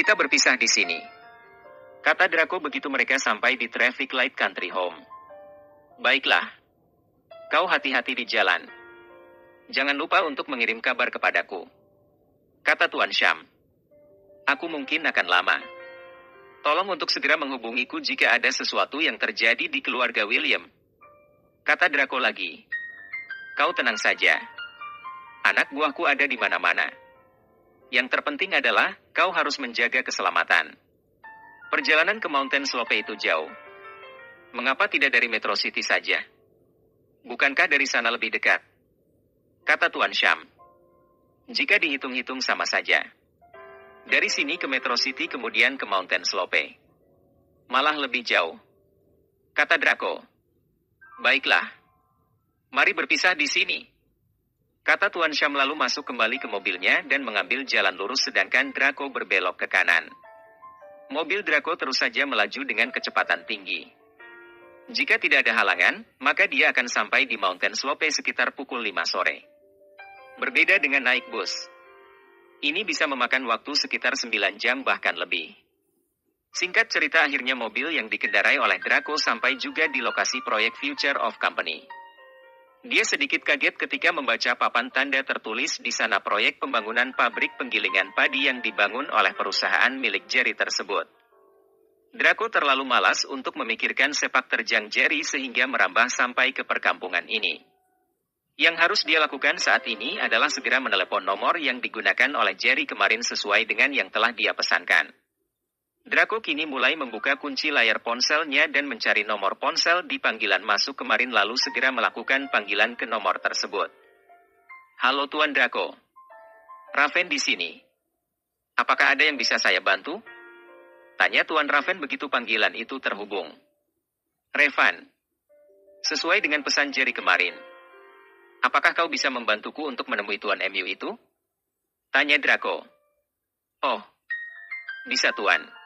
Kita berpisah di sini. Kata Draco begitu mereka sampai di traffic light country home. Baiklah. Kau hati-hati di jalan. Jangan lupa untuk mengirim kabar kepadaku. Kata Tuan Syam. Aku mungkin akan lama. Tolong untuk segera menghubungiku jika ada sesuatu yang terjadi di keluarga William. Kata Draco lagi. Kau tenang saja. Anak buahku ada di mana-mana. Yang terpenting adalah, kau harus menjaga keselamatan. Perjalanan ke Mountain Slope itu jauh. Mengapa tidak dari Metro City saja? Bukankah dari sana lebih dekat? Kata Tuan Syam. Jika dihitung-hitung sama saja. Dari sini ke Metro City kemudian ke Mountain Slope. Malah lebih jauh. Kata Draco. Baiklah. Mari berpisah di sini. Kata Tuan Syam lalu masuk kembali ke mobilnya dan mengambil jalan lurus sedangkan Draco berbelok ke kanan. Mobil Draco terus saja melaju dengan kecepatan tinggi. Jika tidak ada halangan, maka dia akan sampai di Mountain Slope sekitar pukul 5 sore. Berbeda dengan naik bus. Ini bisa memakan waktu sekitar 9 jam bahkan lebih. Singkat cerita akhirnya mobil yang dikendarai oleh Draco sampai juga di lokasi proyek Future of Company. Dia sedikit kaget ketika membaca papan tanda tertulis di sana proyek pembangunan pabrik penggilingan padi yang dibangun oleh perusahaan milik Jerry tersebut. Draco terlalu malas untuk memikirkan sepak terjang Jerry sehingga merambah sampai ke perkampungan ini. Yang harus dia lakukan saat ini adalah segera menelepon nomor yang digunakan oleh Jerry kemarin sesuai dengan yang telah dia pesankan. Draco kini mulai membuka kunci layar ponselnya dan mencari nomor ponsel di panggilan masuk kemarin lalu segera melakukan panggilan ke nomor tersebut. Halo Tuan Draco. Raven di sini. Apakah ada yang bisa saya bantu? Tanya Tuan Raven begitu panggilan itu terhubung. Revan. Sesuai dengan pesan Jerry kemarin. Apakah kau bisa membantuku untuk menemui Tuan MU itu? Tanya Draco. Oh, bisa Tuan.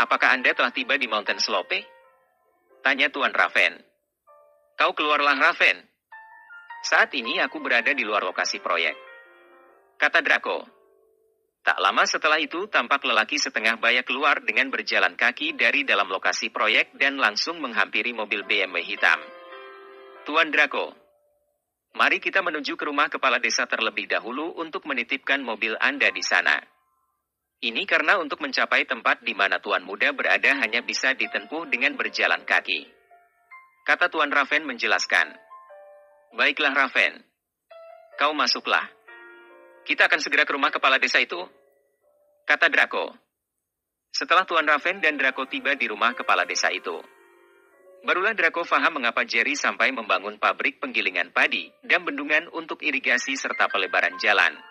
Apakah Anda telah tiba di Mountain Slope? Tanya Tuan Raven. Kau keluarlah Raven. Saat ini aku berada di luar lokasi proyek. Kata Draco. Tak lama setelah itu tampak lelaki setengah baya keluar dengan berjalan kaki dari dalam lokasi proyek dan langsung menghampiri mobil BMW hitam. Tuan Draco. Mari kita menuju ke rumah kepala desa terlebih dahulu untuk menitipkan mobil Anda di sana. Ini karena untuk mencapai tempat di mana Tuan Muda berada hanya bisa ditempuh dengan berjalan kaki. Kata Tuan Raven menjelaskan. Baiklah Raven. Kau masuklah. Kita akan segera ke rumah kepala desa itu. Kata Draco. Setelah Tuan Raven dan Draco tiba di rumah kepala desa itu. Barulah Draco faham mengapa Jerry sampai membangun pabrik penggilingan padi dan bendungan untuk irigasi serta pelebaran jalan.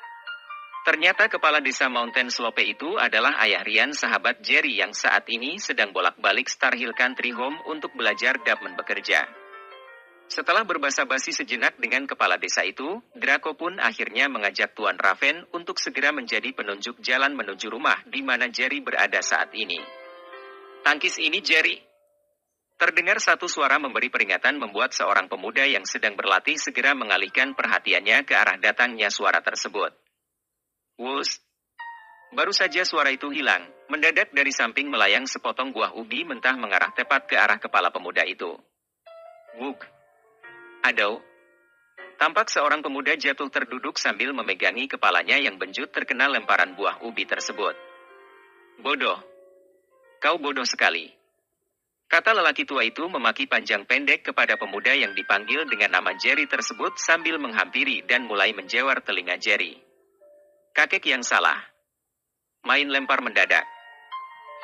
Ternyata kepala desa Mountain Slope itu adalah ayah Rian sahabat Jerry yang saat ini sedang bolak-balik Star Hill Country Home untuk belajar Dapman bekerja. Setelah berbasa-basi sejenak dengan kepala desa itu, Draco pun akhirnya mengajak Tuan Raven untuk segera menjadi penunjuk jalan menuju rumah di mana Jerry berada saat ini. Tangkis ini Jerry. Terdengar satu suara memberi peringatan membuat seorang pemuda yang sedang berlatih segera mengalihkan perhatiannya ke arah datangnya suara tersebut. Wus. Baru saja suara itu hilang, mendadak dari samping melayang sepotong buah ubi mentah mengarah tepat ke arah kepala pemuda itu. Wuk. Adau. Tampak seorang pemuda jatuh terduduk sambil memegangi kepalanya yang benjut terkena lemparan buah ubi tersebut. Bodoh. Kau bodoh sekali. Kata lelaki tua itu memaki panjang pendek kepada pemuda yang dipanggil dengan nama Jerry tersebut sambil menghampiri dan mulai menjewar telinga Jerry. Kakek yang salah. Main lempar mendadak.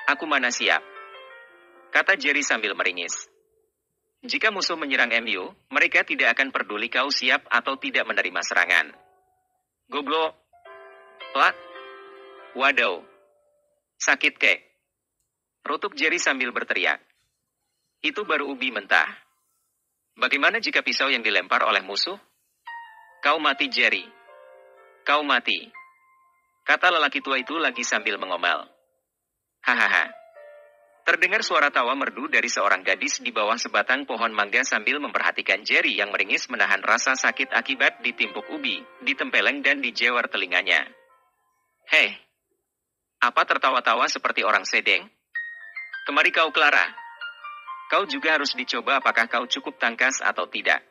Aku mana siap. Kata Jerry sambil meringis. Jika musuh menyerang MU, mereka tidak akan peduli kau siap atau tidak menerima serangan. Goblok. Plak. Waduh. Sakit kek. Rutuk Jerry sambil berteriak. Itu baru ubi mentah. Bagaimana jika pisau yang dilempar oleh musuh? Kau mati, Jerry. Kau mati. Kata lelaki tua itu lagi sambil mengomel. Hahaha. Terdengar suara tawa merdu dari seorang gadis di bawah sebatang pohon mangga sambil memperhatikan Jerry yang meringis menahan rasa sakit akibat ditimpuk ubi, ditempeleng dan dijewar telinganya. Hei, Apa tertawa-tawa seperti orang sedeng? Kemari kau Clara. Kau juga harus dicoba apakah kau cukup tangkas atau tidak.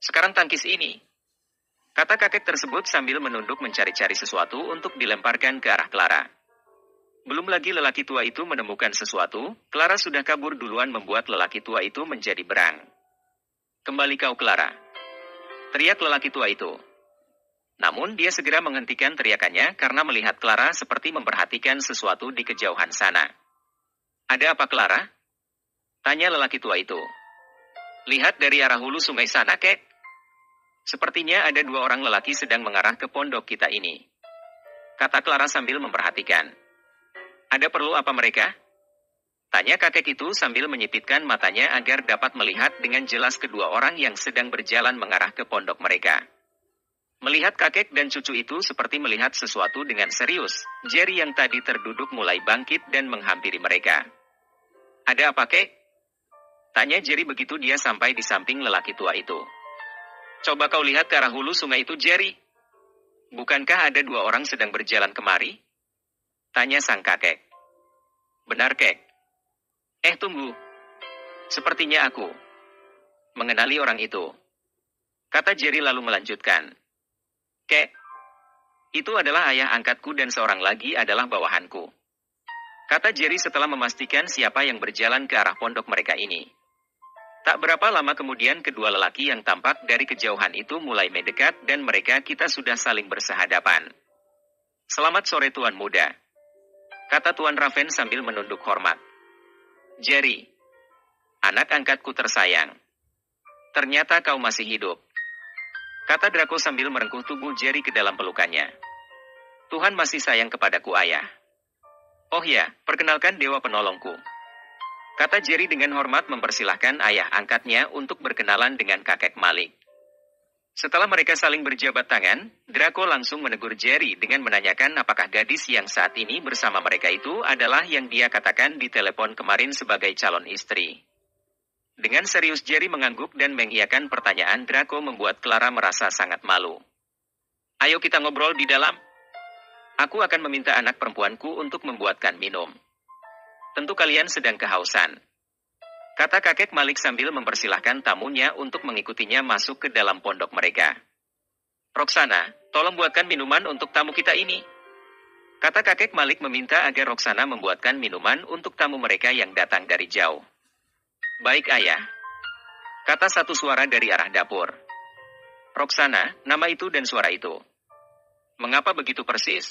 Sekarang tangkis ini. Kata kakek tersebut sambil menunduk mencari-cari sesuatu untuk dilemparkan ke arah Clara. Belum lagi lelaki tua itu menemukan sesuatu, Clara sudah kabur duluan membuat lelaki tua itu menjadi berang. Kembali kau Clara. Teriak lelaki tua itu. Namun dia segera menghentikan teriakannya karena melihat Clara seperti memperhatikan sesuatu di kejauhan sana. Ada apa Clara? Tanya lelaki tua itu. Lihat dari arah hulu sungai sana, kek. Sepertinya ada dua orang lelaki sedang mengarah ke pondok kita ini. Kata Clara sambil memperhatikan. Ada perlu apa mereka? Tanya kakek itu sambil menyipitkan matanya agar dapat melihat dengan jelas kedua orang yang sedang berjalan mengarah ke pondok mereka. Melihat kakek dan cucu itu seperti melihat sesuatu dengan serius, Jerry yang tadi terduduk mulai bangkit dan menghampiri mereka. Ada apa kek? Tanya Jerry begitu dia sampai di samping lelaki tua itu. Coba kau lihat ke arah hulu sungai itu, Jerry. Bukankah ada dua orang sedang berjalan kemari? Tanya sang kakek. Benar, kek. Eh, tunggu. Sepertinya aku. Mengenali orang itu. Kata Jerry lalu melanjutkan. Kek, itu adalah ayah angkatku dan seorang lagi adalah bawahanku. Kata Jerry setelah memastikan siapa yang berjalan ke arah pondok mereka ini. Tak berapa lama kemudian kedua lelaki yang tampak dari kejauhan itu mulai mendekat dan mereka kita sudah saling bersehadapan. Selamat sore Tuan Muda. Kata Tuan Raven sambil menunduk hormat. Jerry. Anak angkatku tersayang. Ternyata kau masih hidup. Kata Draco sambil merengkuh tubuh Jerry ke dalam pelukannya. Tuhan masih sayang kepadaku ayah. Oh ya, perkenalkan dewa penolongku. Kata Jerry dengan hormat mempersilahkan ayah angkatnya untuk berkenalan dengan kakek Malik. Setelah mereka saling berjabat tangan, Draco langsung menegur Jerry dengan menanyakan apakah gadis yang saat ini bersama mereka itu adalah yang dia katakan di telepon kemarin sebagai calon istri. Dengan serius Jerry mengangguk dan mengiyakan pertanyaan Draco membuat Clara merasa sangat malu. Ayo kita ngobrol di dalam. Aku akan meminta anak perempuanku untuk membuatkan minum. Tentu kalian sedang kehausan. Kata kakek Malik sambil mempersilahkan tamunya untuk mengikutinya masuk ke dalam pondok mereka. Roksana, tolong buatkan minuman untuk tamu kita ini. Kata kakek Malik meminta agar Roksana membuatkan minuman untuk tamu mereka yang datang dari jauh. Baik ayah. Kata satu suara dari arah dapur. Roksana, nama itu dan suara itu. Mengapa begitu persis?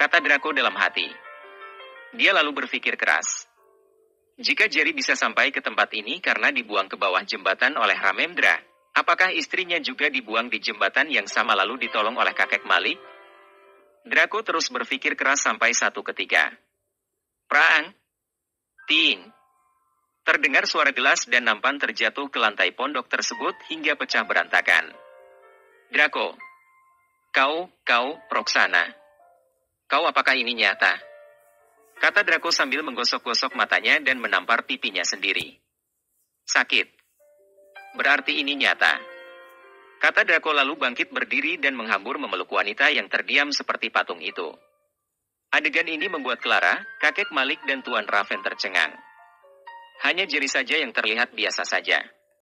Kata Draco dalam hati. Dia lalu berpikir keras. Jika Jerry bisa sampai ke tempat ini karena dibuang ke bawah jembatan oleh Ramendra, apakah istrinya juga dibuang di jembatan yang sama lalu ditolong oleh kakek Malik? Draco terus berpikir keras sampai satu ketika. Prang! Ting! Terdengar suara gelas dan nampan terjatuh ke lantai pondok tersebut hingga pecah berantakan. Draco! Kau, kau, Roxana. Kau apakah ini nyata? Kata Draco sambil menggosok-gosok matanya dan menampar pipinya sendiri. Sakit. Berarti ini nyata. Kata Draco lalu bangkit berdiri dan menghambur memeluk wanita yang terdiam seperti patung itu. Adegan ini membuat Clara, kakek Malik dan Tuan Raven tercengang. Hanya Jerry saja yang terlihat biasa saja.